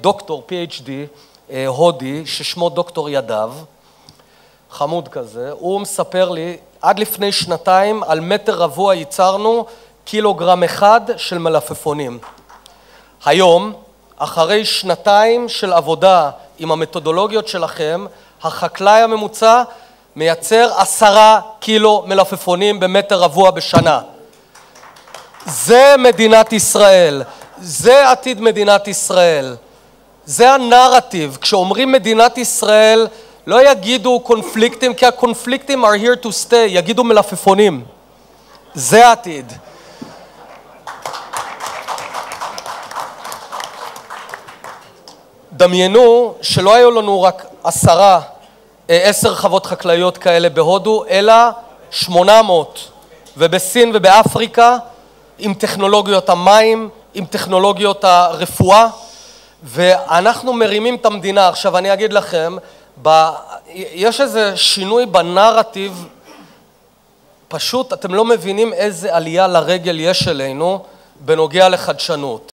דוקטור, PhD, הודי, ששמו דוקטור ידב, חמוד כזה, הוא מספר לי, עד לפני שנתיים על מטר רבוע ייצרנו קילוגרם אחד של מלפפונים. היום, אחרי שנתיים של עבודה עם המתודולוגיות שלכם, החקלאי הממוצע מייצר עשרה קילו מלפפונים במטר רבוע בשנה. זה מדינת ישראל, זה עתיד מדינת ישראל, זה הנרטיב. כשאומרים מדינת ישראל לא יגידו קונפליקטים, כי הקונפליקטים are here to stay, יגידו מלפפונים. זה העתיד. דמיינו שלא היו לנו רק עשרה, עשר חוות חקלאיות כאלה בהודו, אלא שמונה מאות, ובסין ובאפריקה עם טכנולוגיות המים, עם טכנולוגיות הרפואה, ואנחנו מרימים את המדינה. עכשיו אני אגיד לכם, ב... יש איזה שינוי בנרטיב, פשוט אתם לא מבינים איזה עלייה לרגל יש אלינו בנוגע לחדשנות.